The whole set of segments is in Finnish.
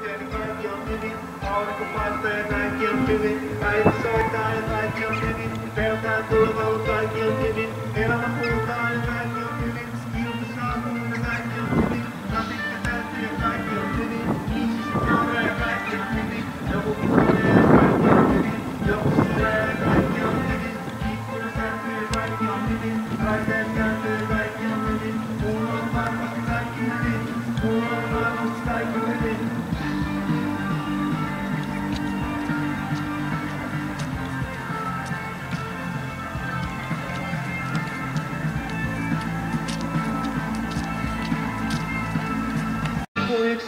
Kaikki on hyvin, aurinko paistaa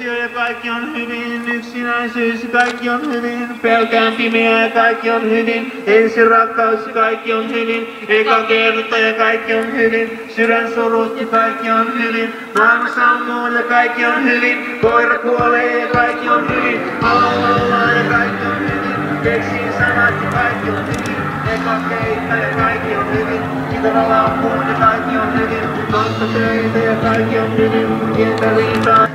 Ja kaikki on hyvin, yksinäisyys kaikki on hyvin, pelkään pimeää kaikki on hyvin, ensin rakkaus kaikki on hyvin, eka kerta ja kaikki on hyvin, sydän surut ja kaikki on hyvin, maailma sammuu ja kaikki on hyvin, koira kuolee ja kaikki on hyvin, laulaa ja kaikki on hyvin, keksin sanat ja kaikki on hyvin, eka keikka ja kaikki on hyvin, kitara lappuu ja kaikki on hyvin, monta töitä ja kaikki on hyvin, pientä riitaa.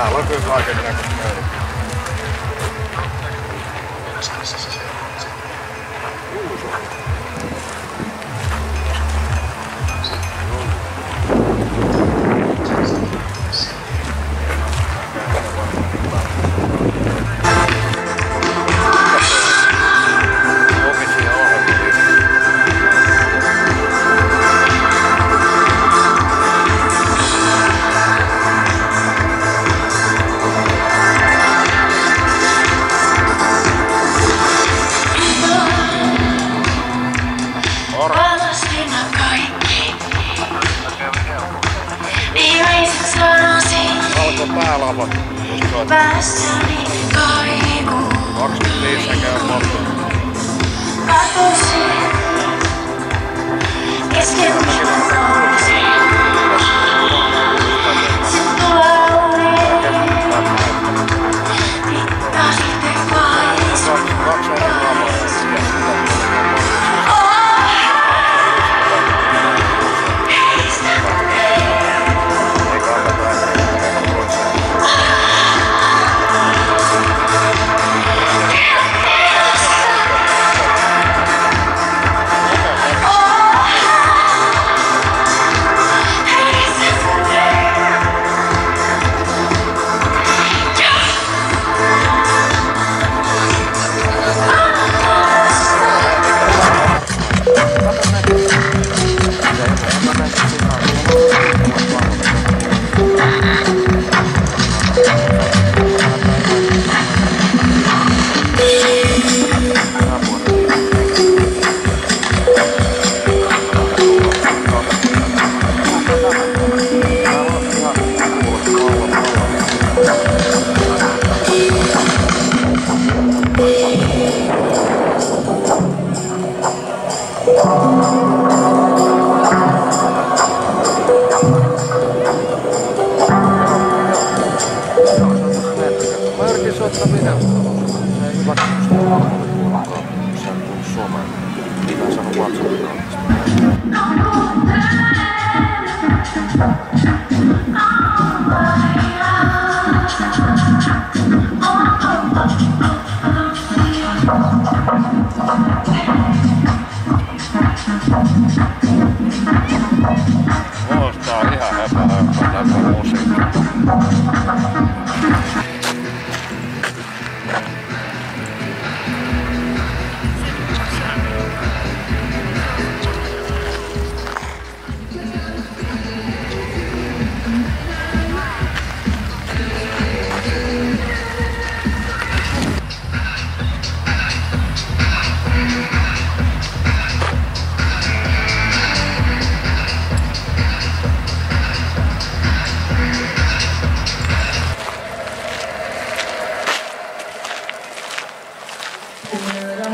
Tää alkoi kaiken näköistä. First time Suomeen. Mitä sanoo WhatsAppin kautta? なこの世界 Spirit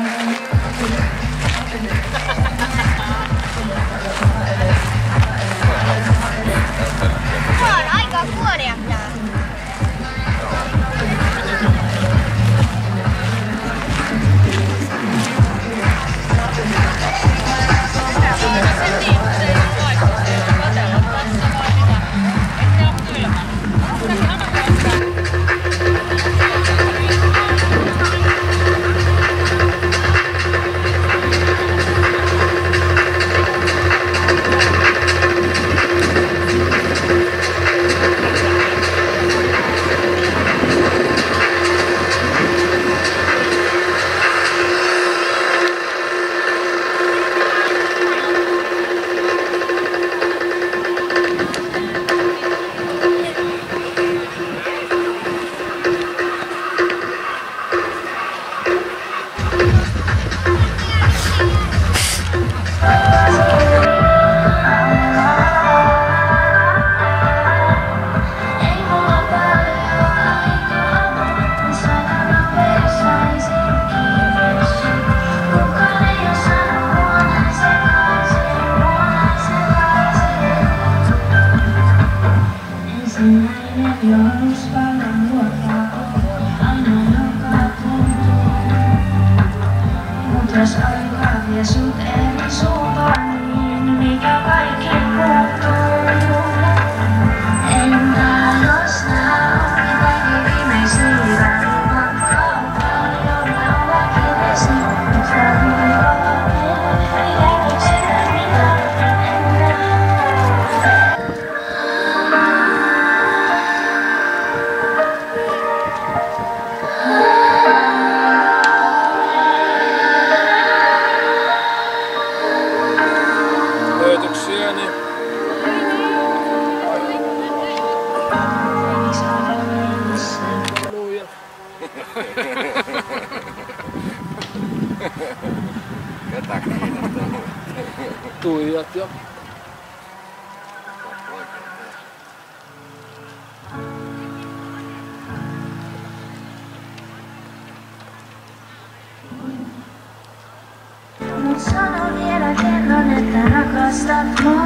Ketä kiinnostaa Tuijat jo. Sano vielä kerran, että rakastat mua.